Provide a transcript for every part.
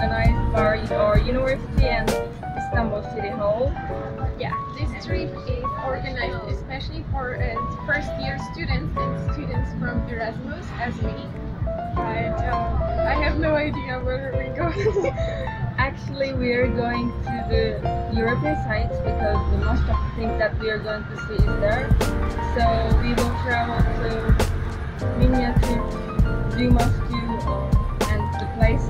Live, which is organized by our university and Istanbul City Hall. Yeah, this trip is organized especially for uh, first year students and students from Erasmus as me. But uh, I have no idea where we go. Actually, we are going to the European sites because the most of the things that we are going to see is there. So we will travel to Miniature, Blue Mosque, and the. And we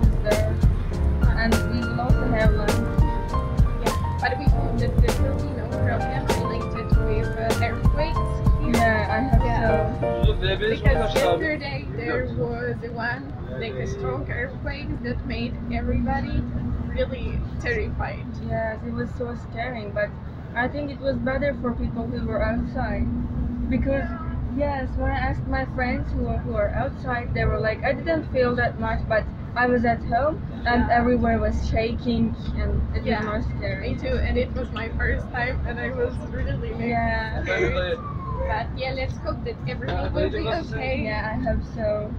will also have lunch. yeah, but we hope that there will be no problem related with uh, earthquakes. here. Yeah, I have Yeah. so. Because yesterday there was one like a strong earthquake that made everybody really terrified. Yes, it was so scary, but I think it was better for people who were outside because yes, when I asked my friends who are, who are outside, they were like, I didn't feel that much, but I was at home and everywhere was shaking and it Yeah. was more Me too, and it was my first time, and I was really like, Yeah, scared. But yeah, let's hope that everything will be okay. yeah, I hope so.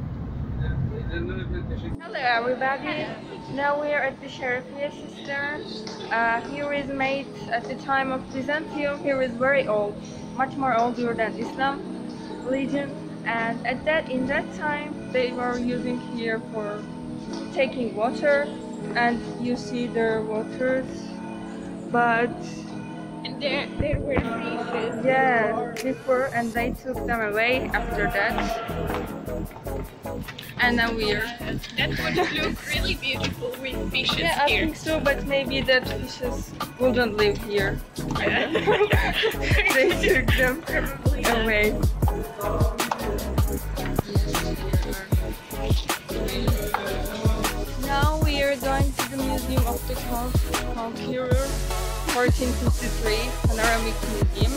Hello everybody. Now we are at the Şerifiye Cistern. Uh, here is made at the time of Byzantium. Here is very old, much more older than Islam religion. And at that in that time they were using here for taking water and you see their waters. But And there, there were fishes. yeah, before and they took them away after that. And now we are That would look really beautiful with fishes Yeah, I think so, but maybe that fishes wouldn't live here. they took them Probably away. Museum of the Conqueror 1453 Panoramic Museum,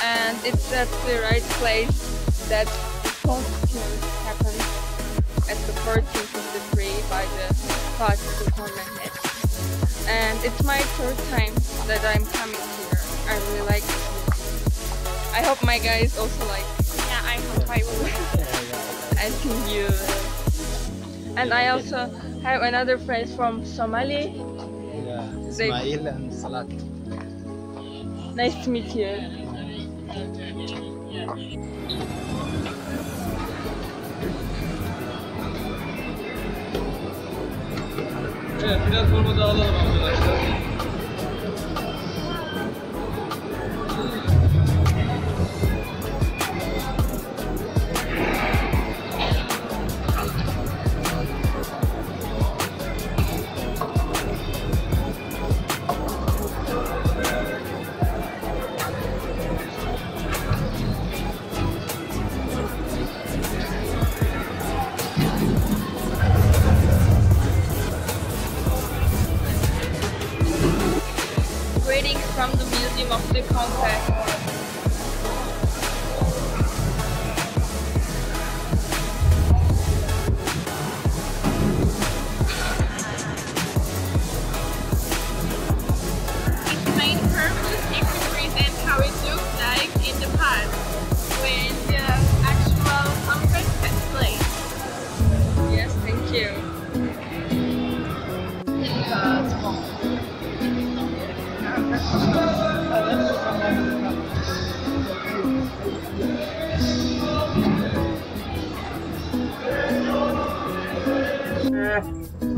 and it's at the right place that the conquest happened at the 1453 by the Fatih Sultan Mehmet. And it's my third time that I'm coming here. I really like it. I hope my guys also like it. Yeah, I hope I will. I think you. And I also have another friend from Somali. Yeah, They- Ismail and Salat. Nice to meet you. Evet biraz forma dağılalım arkadaşlar.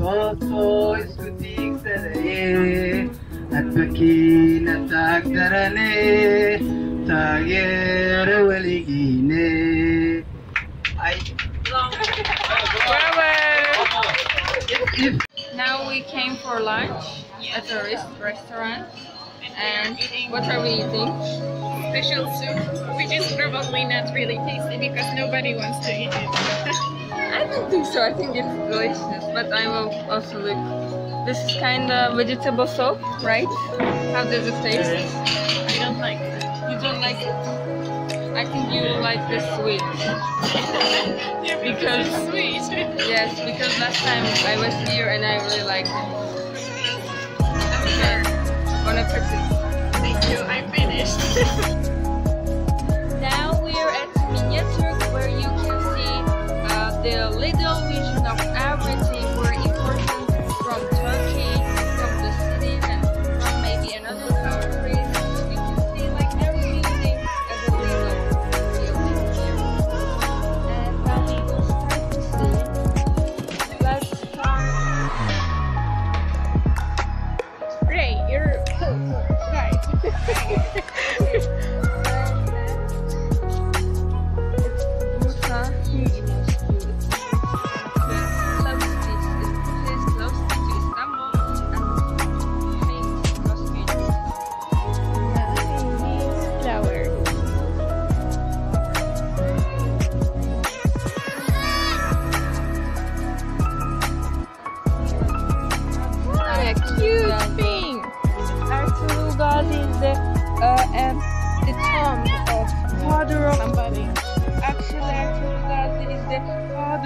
Koto iskutik sadaye Atbaki na tagdarane Tagere waligine Ay, Bravo! Now we came for lunch at a res- restaurant. And what are we eating? Special soup, which is probably not really tasty because nobody wants to eat it. I don't think so. I think it's delicious, but I will also look. This is kind of vegetable soup, right? How does it taste? I don't like it. You don't like it? I think you will like the sweet. Yeah, Because- it's sweet. Yes, because last time I was here and I really liked it. Sure. Bon appetit. Thank you. I'm finished. Right.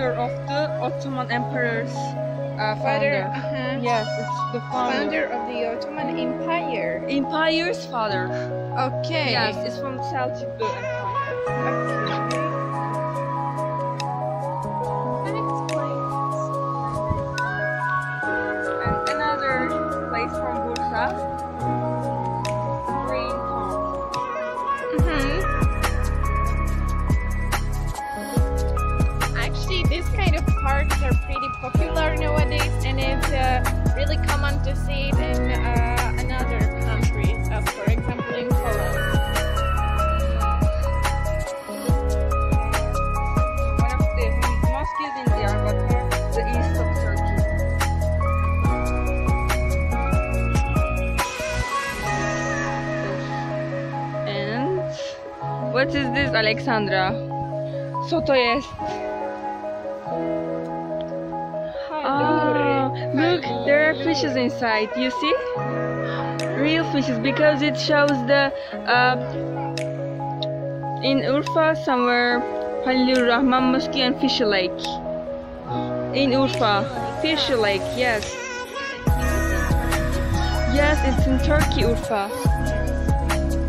father of the Ottoman emperor's uh, Father. founder. Uh-huh. Yes, it's the founder. Founder of the Ottoman Empire. Empire's father. Okay. Yes, it's from Empire. And popular nowadays, and it's uh, really common to see it in uh, another countries, as for example in Poland. One of the mosques in Diyarbakir, the east of Turkey. And what is this, Alexandra? Soto jest. There are fishes inside. You see? Real fishes because it shows the uh, in Urfa somewhere Halilur Rahman Mosque and Fish Lake. In Urfa, Fish Lake, yes. Yes, it's in Turkey, Urfa.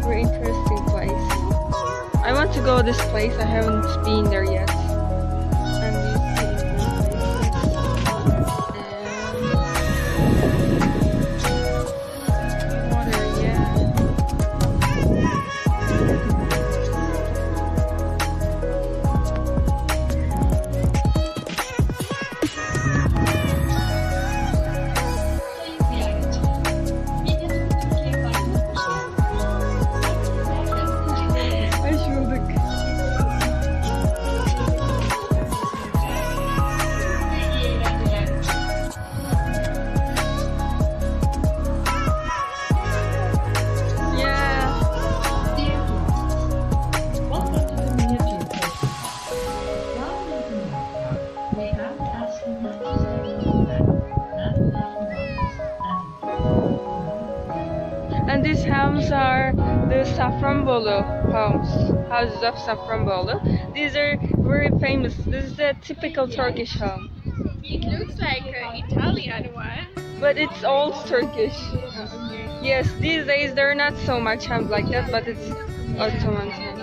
Very interesting place. I want to go this place. I haven't been there yet. Safranbolu homes, houses of Safranbolu. These are very famous. This is a typical Turkish home, It looks like an Italian one. but it's all Turkish. Yes, these days there are not so much homes like that, but it's Ottoman time.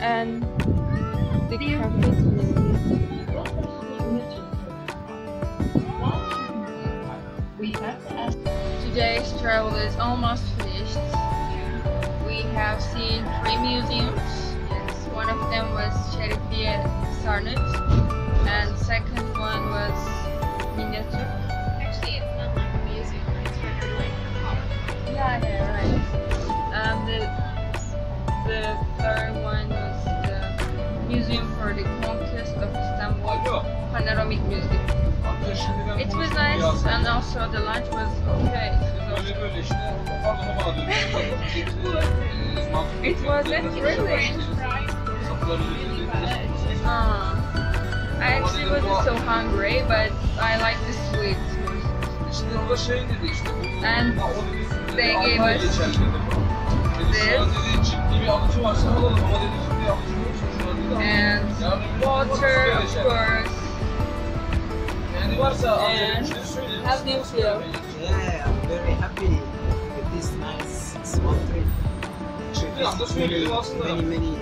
And the cafe. Travel is almost finished. We have seen three museums. Yes, one of them was Şerifiye Sarnıç, and second one was Minyatür. Actually, it's not like a museum. It's rather like a park. Yeah, yeah, right. And the the third one was the Museum for the Conquest of Istanbul, Panoramic Museum. It was nice, and also the lunch was okay. It wasn't really. Uh, I actually wasn't so hungry, but I like the sweet. İşte orada şey dedi işte. And they gave us this. And water, of course. And how do you feel? Yeah, I'm very happy with this nice small trip. Bir anda söylüyor. Many many uh,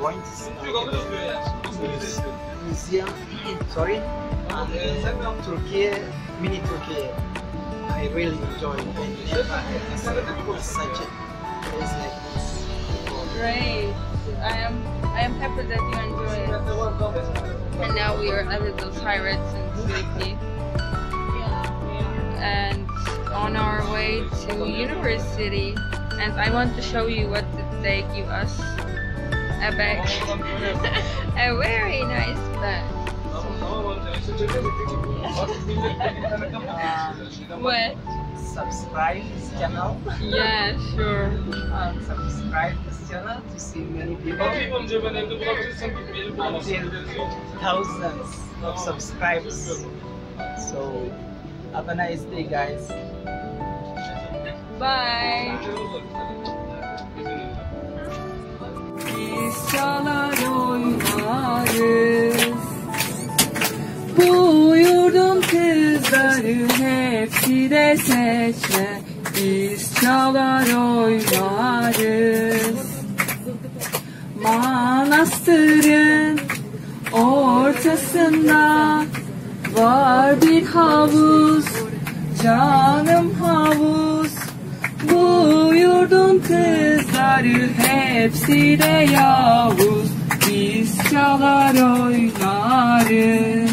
points. Sıkıntı yok alırız diyor yani. Nasıl öyle Museum, sorry, Tamam, sen ne yaptın? Turkey, mini Turkey. I really enjoy it. I never had such a place like this. before. Great. I am I am happy that you enjoy it. Bende var, daha beslenir. And now we are a little tired and sleepy. Way to university. And I want to show you what they give us. A bag. Tamam, böyle yapalım. A very nice bag. Tamam, tamam, hadi. Neyse, çekelim. Bak, millet de internetten bakıyor. Şeyden What? subscribe this channel. Yeah, sure. Um, subscribe this channel to see many people. Bakayım amca ben evde bulabilirsem git beni bulamazsın. Until thousands of subscribers. So have a nice day, guys. Bye. Biz çalar oynarız. Bu yurdun kızları hepsi de seçme. Biz çalar oynarız. Manastırın ortasında var bir havuz. Canım havuz bu yurdun kızları hepsi de Yavuz. Biz çalar oynarız